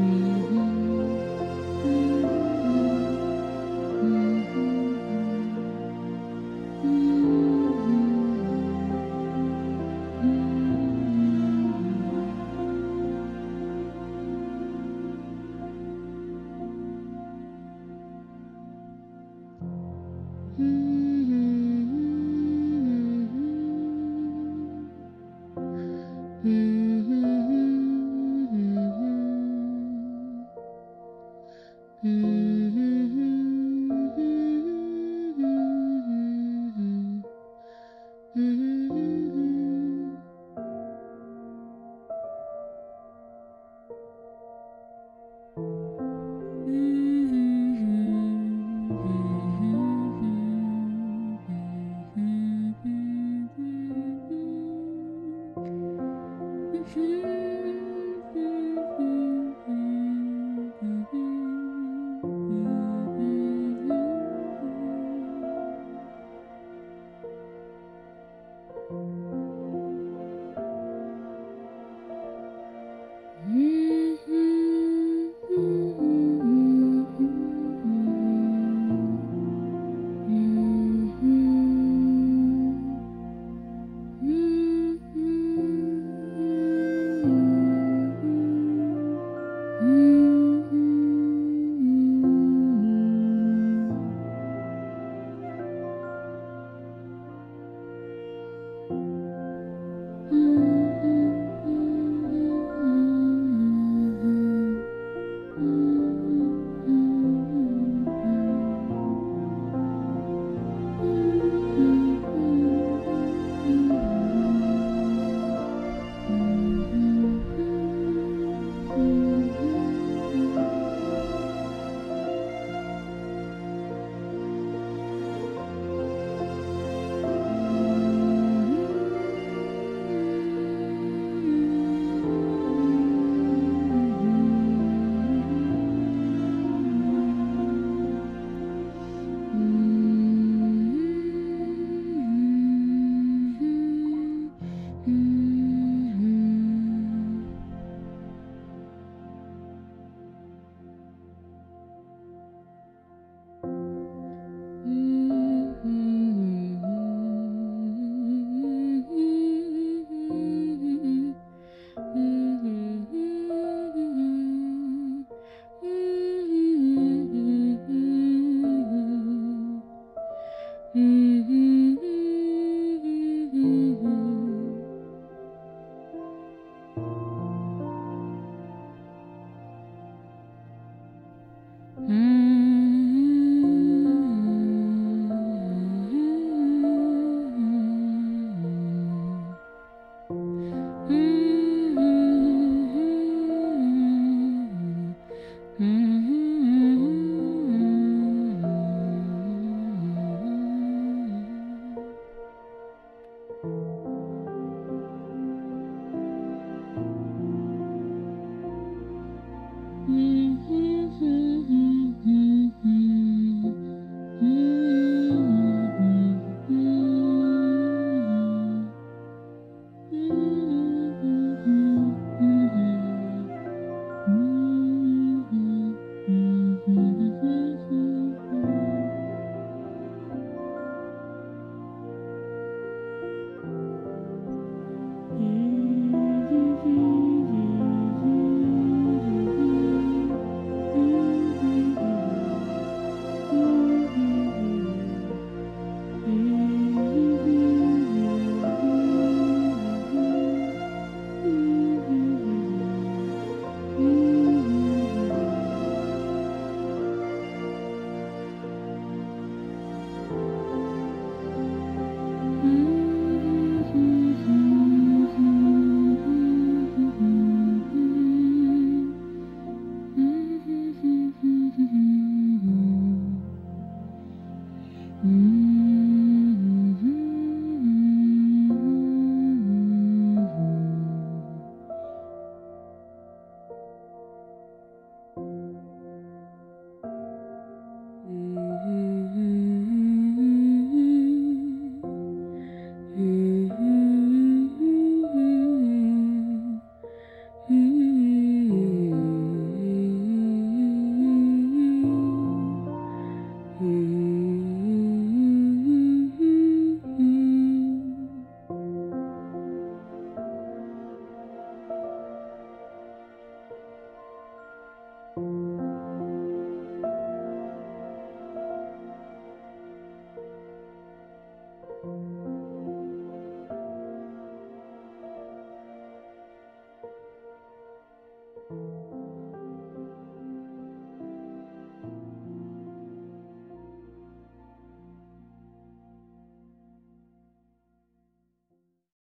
Mm-hmm. Hmm.